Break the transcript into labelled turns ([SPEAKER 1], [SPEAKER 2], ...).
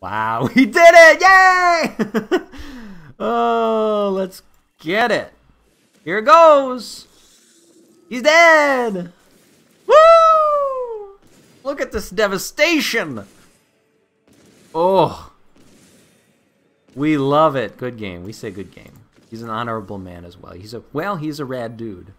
[SPEAKER 1] Wow, he did it! Yay! oh, let's get it. Here goes. He's dead. Woo! Look at this devastation. Oh. We love it. Good game. We say good game. He's an honorable man as well. He's a well, he's a rad dude.